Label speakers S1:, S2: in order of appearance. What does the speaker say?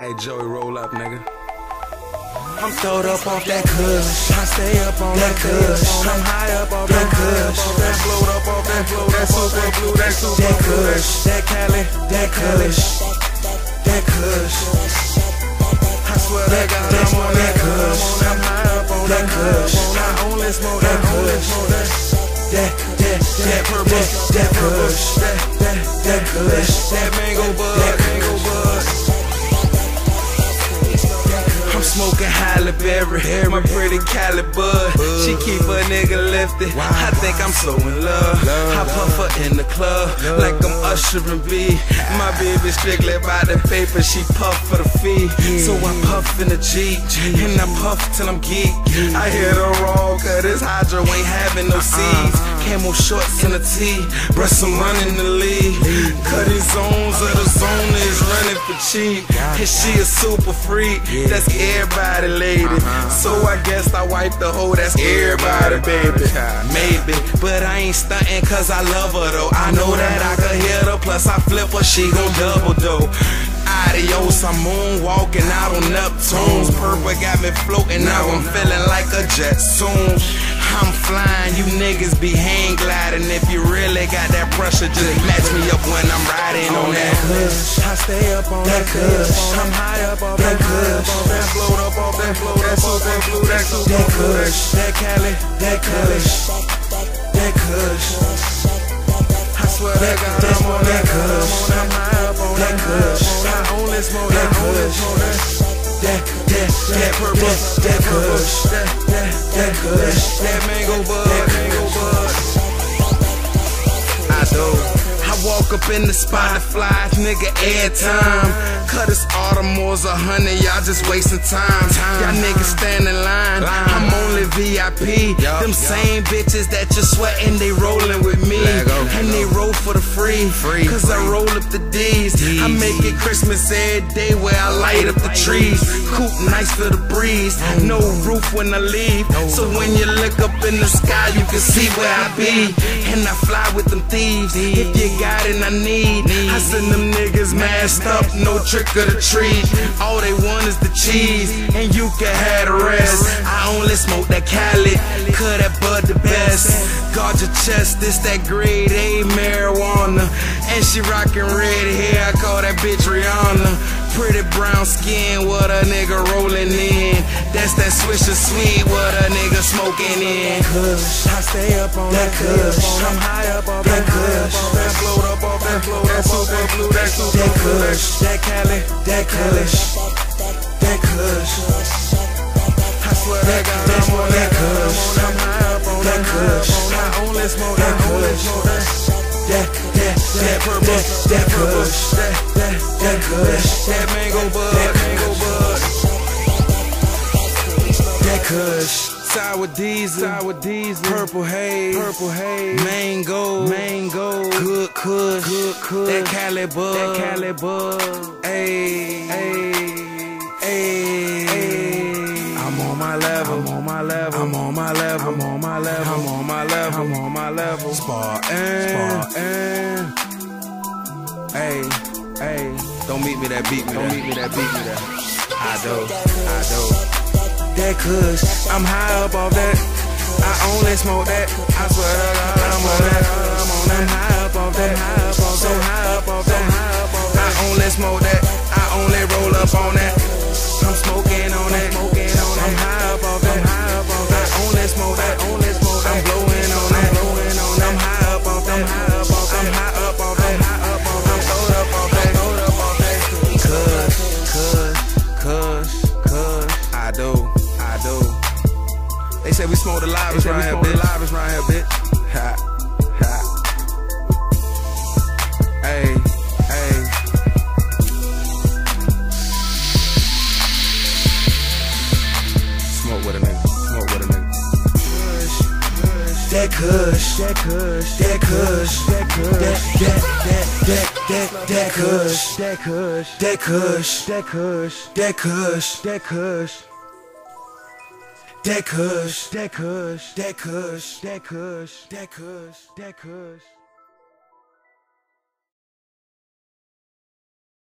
S1: Hey, Joey, roll up, nigga.
S2: I'm throwed up off that kush. I stay up on that kush. I'm high up off that kush.
S1: That float up off that float, that super blue, that super
S2: That
S1: blue, that
S2: kush, that Cali, that kush, that kush.
S1: I swear to God,
S2: That-
S1: I'm on that kush. I'm high up on
S2: That kush.
S1: I only smoke that,
S2: That kush.
S1: that.
S2: That, that, that,
S1: purple,
S2: that, that
S1: that that,
S2: that, that kush,
S1: that mango bud,
S2: That
S1: mango bud. Berry, my pretty Cali bud. She keep a nigga lifted. I think I'm so in love. I puff her in the club like I'm Usher and B. My baby strictly by the paper, she puff for the fee. So I puff in the Jeep and I puff till I'm geek. I hit her raw, cause this hydro ain't having no seeds. Camo shorts and a tee, breast I'm running the lead. Cut his zones for cheap. And she a super freak, that's everybody lady. So I guess I wipe the hoe, that's everybody baby. Maybe, but I ain't stunting cause I love her though. I know that I could hit her, plus I flip her, she gon' double though. Adios, I'm moonwalking out on Neptunes. Purple got me floating, now I'm feeling like a jet soon. I'm flying, you niggas be hang gliding. If you really got that pressure, just match me up when
S2: kush.
S1: I stay up on
S2: That kush.
S1: I'm high up off
S2: That kush.
S1: kush. That float up off that float, super blue, that super
S2: That
S1: blue, that
S2: kush.
S1: that Cali,
S2: that kush, that kush.
S1: I swear to God,
S2: that-
S1: I'm on that
S2: that
S1: kush.
S2: kush.
S1: I'm high up on
S2: That
S1: that
S2: kush.
S1: kush. I only smoke
S2: That kush.
S1: that.
S2: That, that,
S1: That
S2: that,
S1: purple,
S2: that,
S1: that walk up in the spot to fly, nigga, every time. Cut his Audemars a hundred, y'all just wasting time. Y'all niggas stand in line. I'm only VIP. Them same bitches that you're sweating, they rolling with me. And they roll for the free. Cause I roll up the D's. I make it Christmas every day where I light up the trees. Coop nice for the breeze. No roof when I leave. So when you look up in the sky, you can see where I be. And I fly with them thieves. If you got it, I need. I send them niggas masked up, no trick of the tree. All they want is the cheese, and you can have the rest. I only smoke that Cali, cut that bud the best. Guard your chest, this that grade A marijuana. And she rockin' red hair, I call that bitch Rihanna. Pretty brown skin, what a nigga rolling in. That's that swisher sweet, what a nigga smoking in.
S2: kush.
S1: I stay up on
S2: That kush.
S1: I'm high up off
S2: That
S1: that kush. That float up off that float, that super blue, that super
S2: That
S1: blue, that,
S2: kush.
S1: that Cali,
S2: that kush, that kush,
S1: I swear to
S2: That-
S1: God,
S2: that-
S1: I'm on that
S2: that
S1: kush.
S2: kush.
S1: I'm high up on
S2: That
S1: that
S2: kush.
S1: kush. I only smoke
S2: That
S1: that, smoke that.
S2: that, that,
S1: That purple,
S2: that,
S1: that
S2: that
S1: purple,
S2: kush,
S1: that, that,
S2: that kush,
S1: that mango bud,
S2: That
S1: mango bud.
S2: that kush.
S1: Sour diesel, sour diesel, purple haze, purple haze, mango, mango, good kush, good kush, that Cali bud, that Cali bud, ayy, ayy, ayy. I'm on my level, I'm on my level, I'm on my level, I'm on my level, I'm on my level, I'm on my level. Spartan, Spartan. Hey, hey, don't meet me that beat me, don't meet me that beat me that. I do, I do that kush. I'm high up off that. I only smoke that. I swear to God, I'm on that. I'm on that. I'm high up off that. High up off so high up off that. High up off that. I only smoke that. I only roll up on that. They say we smoke the livest right here, bitch. Livest right here, bitch. Ha, ha. Hey, hey. Smoke with a nigga. Smoke with a nigga.
S2: That kush,
S1: That kush,
S2: that kush,
S1: that kush,
S2: that, that, that, that, that, kush,
S1: that kush,
S2: that kush,
S1: that kush,
S2: that kush,
S1: that kush,
S2: that kush,
S1: that kush,
S2: that kush,
S1: that kush, that kush, that kush.